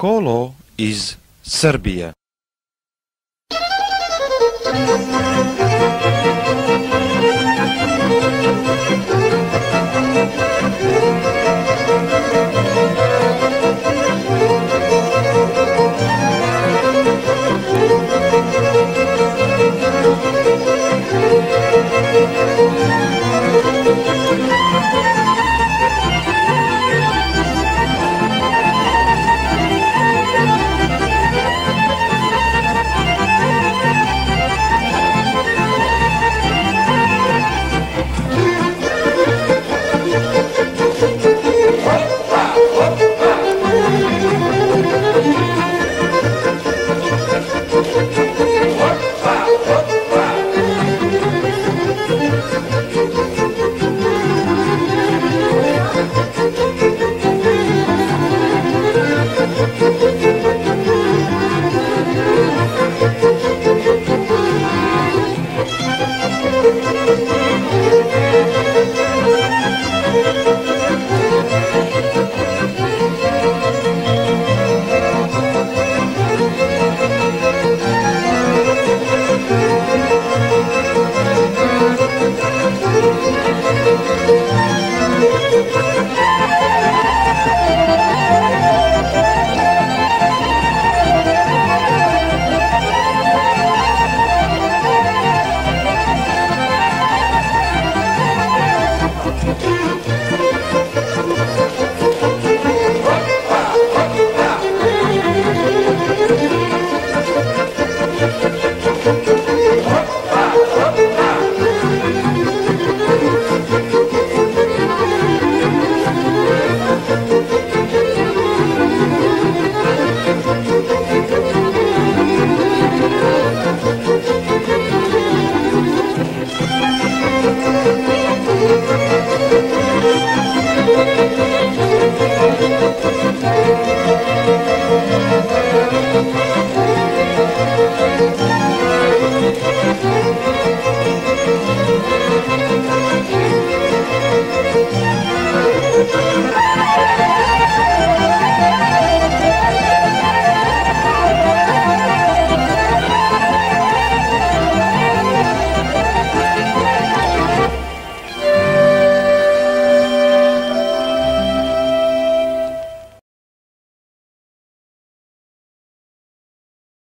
Kolo iz Música